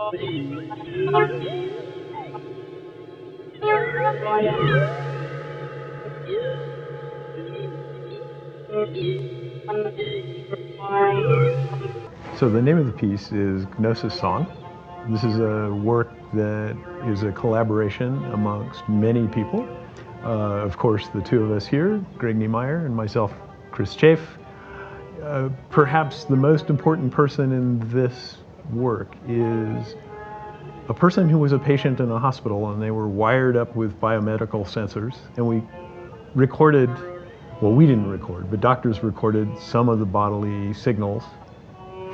So the name of the piece is Gnosis Song. This is a work that is a collaboration amongst many people. Uh, of course, the two of us here, Greg Niemeyer and myself, Chris Chafe. Uh, perhaps the most important person in this work is a person who was a patient in a hospital and they were wired up with biomedical sensors and we recorded, well we didn't record, but doctors recorded some of the bodily signals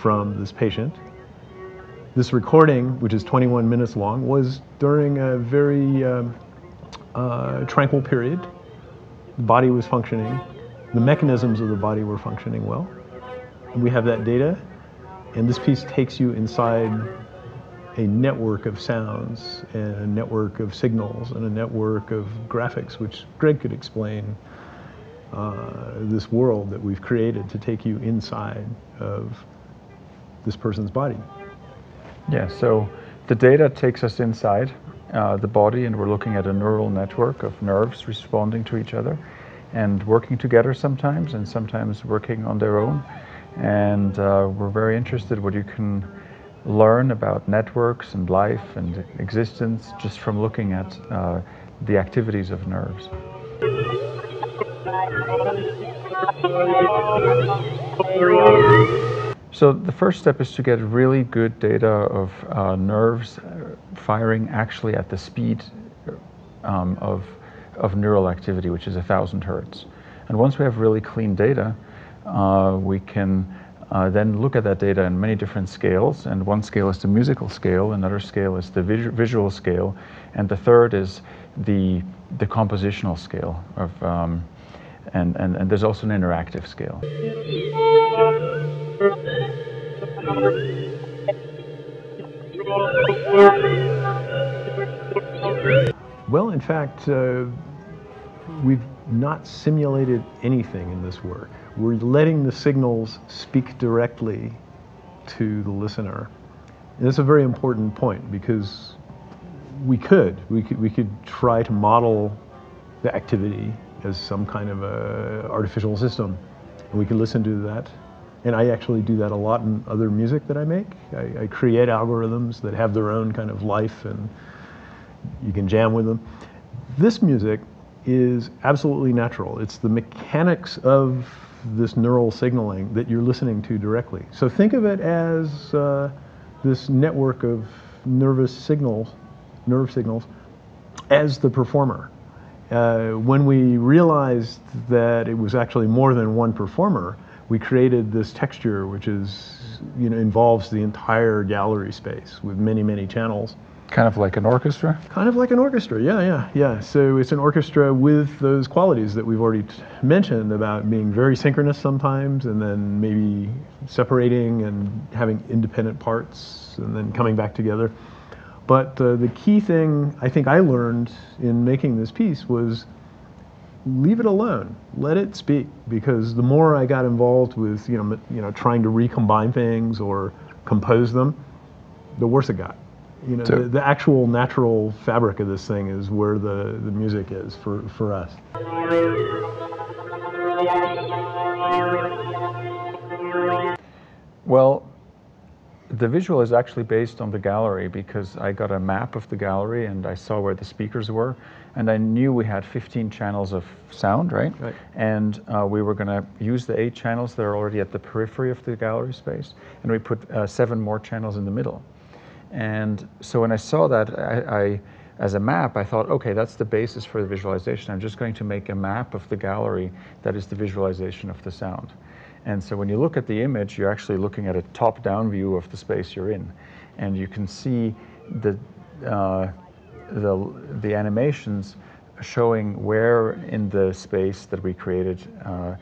from this patient. This recording, which is 21 minutes long, was during a very um, uh, tranquil period. The body was functioning. The mechanisms of the body were functioning well. And we have that data, and this piece takes you inside a network of sounds and a network of signals and a network of graphics, which Greg could explain uh, this world that we've created to take you inside of this person's body. Yeah, so the data takes us inside uh, the body and we're looking at a neural network of nerves responding to each other and working together sometimes and sometimes working on their own. And uh, we're very interested what you can learn about networks and life and existence just from looking at uh, the activities of nerves. So the first step is to get really good data of uh, nerves firing actually at the speed um, of, of neural activity, which is 1,000 hertz. And once we have really clean data, we can uh, then look at that data in many different scales. And one scale is the musical scale, another scale is the vis visual scale, and the third is the, the compositional scale of, um, and, and, and there's also an interactive scale. Well, in fact, uh, we've not simulated anything in this work. We're letting the signals speak directly to the listener. And that's a very important point because we could, we could, we could try to model the activity as some kind of a artificial system. And we could listen to that and I actually do that a lot in other music that I make. I, I, create algorithms that have their own kind of life and you can jam with them. This music is absolutely natural. It's the mechanics of this neural signaling that you're listening to directly. So think of it as uh, this network of nervous signals, nerve signals, as the performer. Uh, when we realized that it was actually more than one performer, we created this texture which is, you know, involves the entire gallery space with many, many channels. Kind of like an orchestra? Kind of like an orchestra, yeah, yeah, yeah. So it's an orchestra with those qualities that we've already mentioned about being very synchronous sometimes and then maybe separating and having independent parts and then coming back together. But uh, the key thing I think I learned in making this piece was leave it alone. Let it speak because the more I got involved with you know you know trying to recombine things or compose them, the worse it got. You know, so, the, the, actual natural fabric of this thing is where the, the music is for, for us. Well, the visual is actually based on the gallery because I got a map of the gallery and I saw where the speakers were and I knew we had 15 channels of sound, right? right. And uh, we were going to use the eight channels that are already at the periphery of the gallery space and we put uh, seven more channels in the middle. And so when I saw that, I, I, as a map, I thought, okay, that's the basis for the visualization. I'm just going to make a map of the gallery that is the visualization of the sound. And so when you look at the image, you're actually looking at a top-down view of the space you're in. And you can see the, uh, the, the animations showing where in the space that we created uh,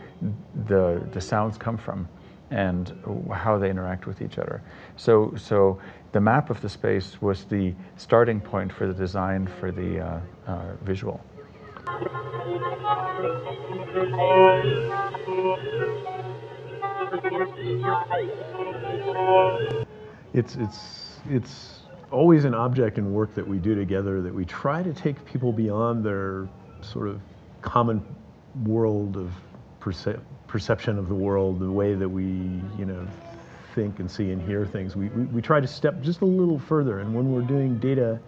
the, the sounds come from and how they interact with each other. So, so the map of the space was the starting point for the design for the uh, uh, visual. It's, it's, it's always an object in work that we do together that we try to take people beyond their sort of common world of perce- perception of the world, the way that we, you know, think and see and hear things. We, we, we try to step just a little further. And when we're doing data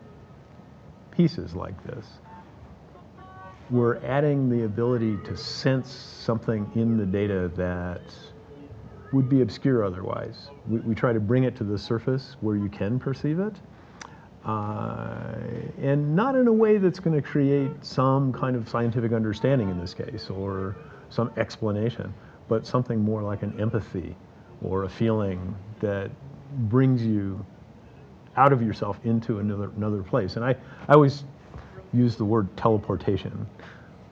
pieces like this, we're adding the ability to sense something in the data that would be obscure otherwise. We, we try to bring it to the surface where you can perceive it. Uh, and not in a way that's going to create some kind of scientific understanding in this case or some explanation, but something more like an empathy or a feeling that brings you out of yourself into another, another place. And I, I always use the word teleportation.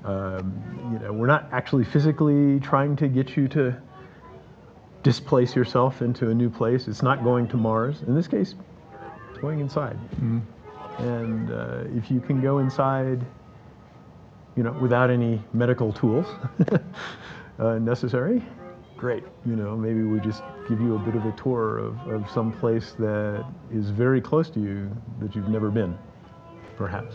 Um, you know, we're not actually physically trying to get you to displace yourself into a new place. It's not going to Mars. In this case, it's going inside. Mm. And uh, if you can go inside, you know, without any medical tools uh, necessary, great. You know, maybe we just give you a bit of a tour of, of some place that is very close to you that you've never been, perhaps.